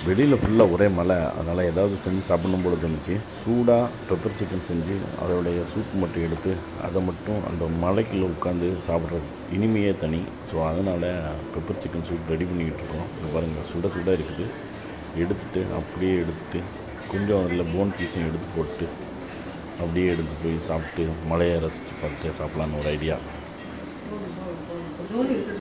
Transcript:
வெளியில் ஃபுல்லாக ஒரே மழை. அதனால் ஏதாவது செஞ்சு சாப்பிடணும் போல தோணுச்சு. சூடாக பெப்பர் சிக்கன் செஞ்சு அதோடைய சூப் மட்டும் எடுத்து அதை மட்டும் அந்த மலைக்குள்ளே உட்காந்து சாப்பிட்ற இனிமையே தனி. ஸோ அதனால் பெப்பர் சிக்கன் சூப் ரெடி பண்ணிக்கிட்டு இருக்கோம். பாருங்கள் சுட சுட இருக்குது. எடுத்துட்டு அப்படியே எடுத்துட்டு கொஞ்சம் அதில் போன் பீஸையும் எடுத்து போட்டு அப்படியே எடுத்து போய் சாப்பிட்டு மலையை ரசித்து பார்த்துட்டு சாப்பிட்லான்னு ஒரு ஐடியா